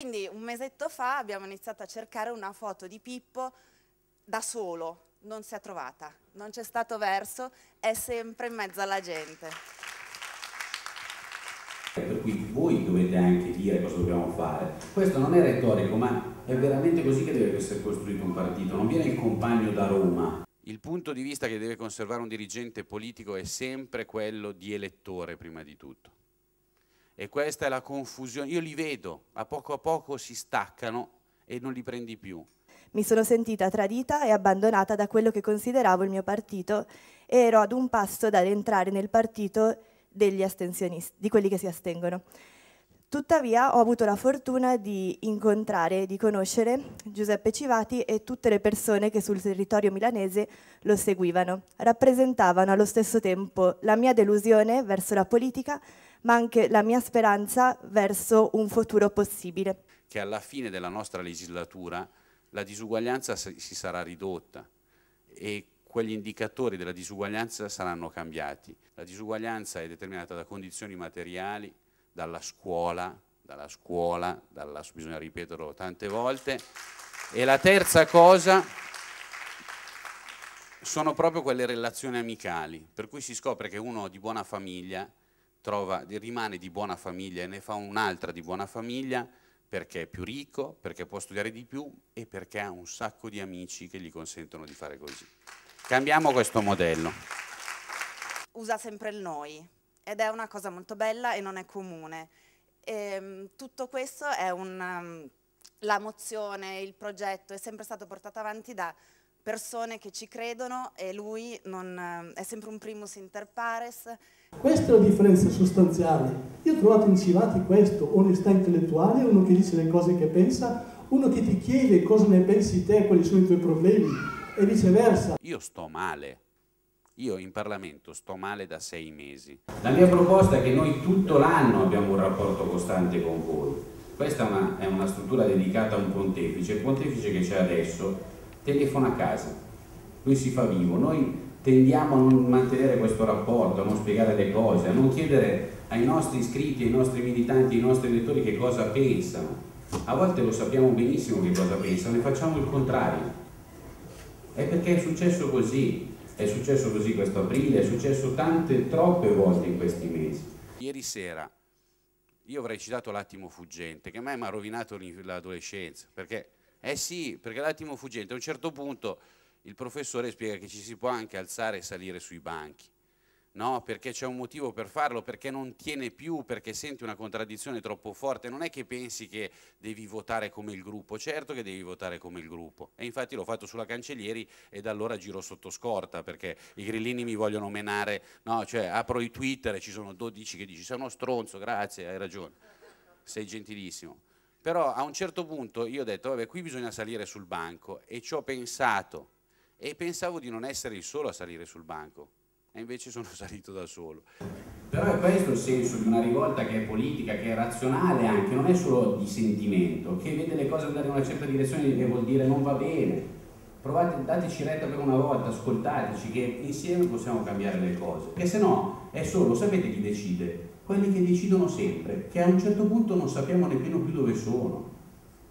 Quindi un mesetto fa abbiamo iniziato a cercare una foto di Pippo da solo, non si è trovata, non c'è stato verso, è sempre in mezzo alla gente. Per cui voi dovete anche dire cosa dobbiamo fare. Questo non è retorico, ma è veramente così che deve essere costruito un partito, non viene il compagno da Roma. Il punto di vista che deve conservare un dirigente politico è sempre quello di elettore prima di tutto. E questa è la confusione. Io li vedo, a poco a poco si staccano e non li prendi più. Mi sono sentita tradita e abbandonata da quello che consideravo il mio partito e ero ad un passo da entrare nel partito degli astensionisti, di quelli che si astengono. Tuttavia ho avuto la fortuna di incontrare di conoscere Giuseppe Civati e tutte le persone che sul territorio milanese lo seguivano. Rappresentavano allo stesso tempo la mia delusione verso la politica, ma anche la mia speranza verso un futuro possibile. Che alla fine della nostra legislatura la disuguaglianza si sarà ridotta e quegli indicatori della disuguaglianza saranno cambiati. La disuguaglianza è determinata da condizioni materiali, dalla scuola, dalla scuola, dalla, bisogna ripeterlo tante volte. E la terza cosa sono proprio quelle relazioni amicali, per cui si scopre che uno di buona famiglia trova, rimane di buona famiglia e ne fa un'altra di buona famiglia perché è più ricco, perché può studiare di più e perché ha un sacco di amici che gli consentono di fare così. Cambiamo questo modello. Usa sempre il noi, ed è una cosa molto bella e non è comune. E, ehm, tutto questo è un, la mozione, il progetto è sempre stato portato avanti da persone che ci credono e lui non, è sempre un primus inter pares. Questa è la differenza sostanziale. Io ho trovato in Civati questo, onestà intellettuale, uno che dice le cose che pensa, uno che ti chiede cosa ne pensi te, quali sono i tuoi problemi e viceversa. Io sto male io in Parlamento sto male da sei mesi. La mia proposta è che noi tutto l'anno abbiamo un rapporto costante con voi. Questa è una, è una struttura dedicata a un pontefice. Il pontefice che c'è adesso telefona a casa, lui si fa vivo. Noi tendiamo a non mantenere questo rapporto, a non spiegare le cose, a non chiedere ai nostri iscritti, ai nostri militanti, ai nostri elettori che cosa pensano. A volte lo sappiamo benissimo che cosa pensano e facciamo il contrario. È perché è successo così. È successo così questo aprile, è successo tante, troppe volte in questi mesi. Ieri sera io avrei citato l'attimo fuggente, che a me mi ha rovinato l'adolescenza, perché, eh sì, perché l'attimo fuggente a un certo punto il professore spiega che ci si può anche alzare e salire sui banchi no? perché c'è un motivo per farlo, perché non tiene più, perché senti una contraddizione troppo forte, non è che pensi che devi votare come il gruppo, certo che devi votare come il gruppo e infatti l'ho fatto sulla Cancellieri e da allora giro sotto scorta perché i grillini mi vogliono menare, no? cioè apro i Twitter e ci sono 12 che dici sei uno stronzo, grazie, hai ragione, sei gentilissimo. Però a un certo punto io ho detto, vabbè, qui bisogna salire sul banco e ci ho pensato e pensavo di non essere il solo a salire sul banco e invece sono salito da solo. Però è questo il senso di una rivolta che è politica, che è razionale anche, non è solo di sentimento, che vede le cose andare in una certa direzione e vuol dire non va bene. Provate, dateci retta per una volta, ascoltateci, che insieme possiamo cambiare le cose. Perché se no è solo, sapete chi decide? Quelli che decidono sempre, che a un certo punto non sappiamo nemmeno più dove sono.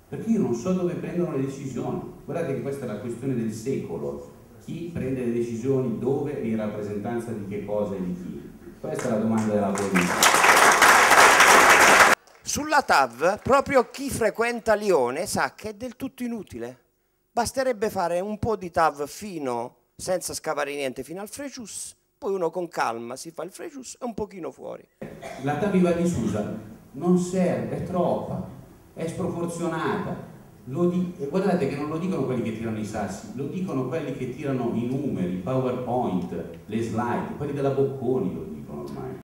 Perché io non so dove prendono le decisioni. Guardate che questa è la questione del secolo chi prende le decisioni, dove e in rappresentanza di che cosa e di chi? Questa è la domanda della politica. Sulla TAV, proprio chi frequenta Lione sa che è del tutto inutile. Basterebbe fare un po' di TAV fino, senza scavare niente, fino al Frejus, poi uno con calma si fa il Frejus e un pochino fuori. La TAV va diffusa, non serve, è troppa, è sproporzionata, di, guardate che non lo dicono quelli che tirano i sassi, lo dicono quelli che tirano i numeri, i PowerPoint, le slide, quelli della Bocconi lo dicono ormai.